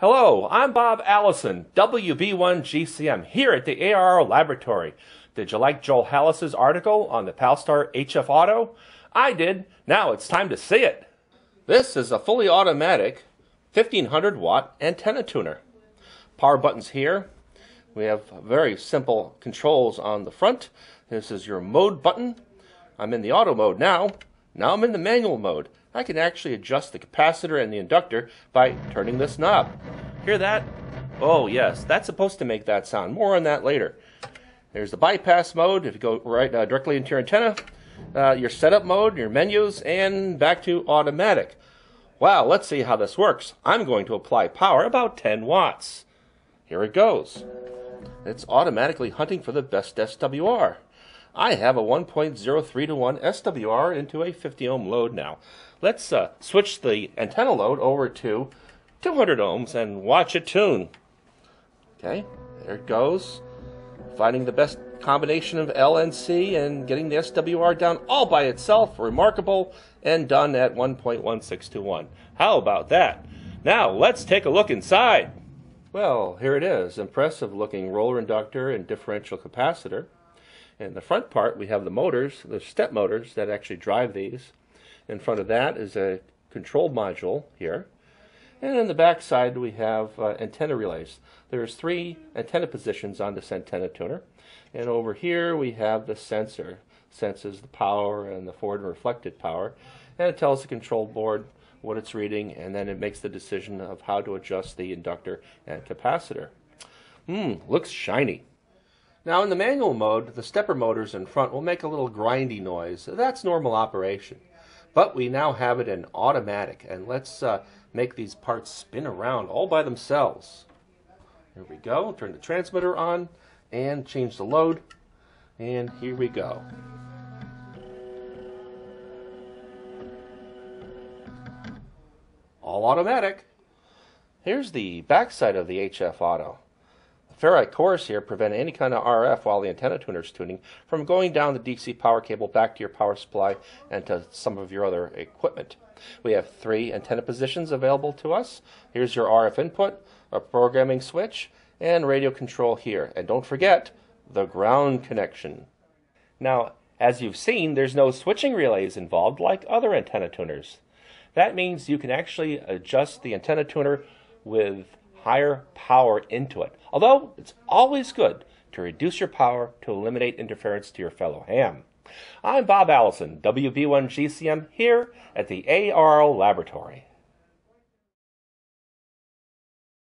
Hello, I'm Bob Allison, WB1GCM, here at the ARRL Laboratory. Did you like Joel Hallas's article on the Palstar HF Auto? I did. Now it's time to see it. This is a fully automatic 1500 watt antenna tuner. Power buttons here. We have very simple controls on the front. This is your mode button. I'm in the auto mode now. Now I'm in the manual mode. I can actually adjust the capacitor and the inductor by turning this knob. Hear that? Oh yes, that's supposed to make that sound. More on that later. There's the bypass mode. If you go right uh, directly into your antenna, uh, your setup mode, your menus, and back to automatic. Wow, let's see how this works. I'm going to apply power about 10 watts. Here it goes. It's automatically hunting for the best SWR. I have a 1.03 to 1 SWR into a 50 ohm load now. Let's uh, switch the antenna load over to 200 ohms and watch it tune. Okay, there it goes. Finding the best combination of L and C and getting the SWR down all by itself. Remarkable and done at 1.1621. How about that? Now let's take a look inside. Well, here it is. Impressive looking roller inductor and differential capacitor. In the front part, we have the motors, the step motors that actually drive these. In front of that is a control module here. And in the back side, we have uh, antenna relays. There's three antenna positions on this antenna tuner. And over here, we have the sensor. Senses the power and the forward and reflected power. And it tells the control board what it's reading, and then it makes the decision of how to adjust the inductor and capacitor. Hmm, looks shiny. Now in the manual mode, the stepper motors in front will make a little grindy noise. That's normal operation. But we now have it in automatic, and let's uh, make these parts spin around all by themselves. Here we go, turn the transmitter on, and change the load, and here we go. all automatic. Here's the backside of the HF Auto. Ferrite cores here prevent any kind of RF while the antenna tuner is tuning from going down the DC power cable back to your power supply and to some of your other equipment. We have three antenna positions available to us. Here's your RF input, a programming switch, and radio control here. And don't forget the ground connection. Now, as you've seen, there's no switching relays involved like other antenna tuners. That means you can actually adjust the antenna tuner with higher power into it. Although it's always good to reduce your power to eliminate interference to your fellow ham. I'm Bob Allison, WB1GCM, here at the ARRL Laboratory.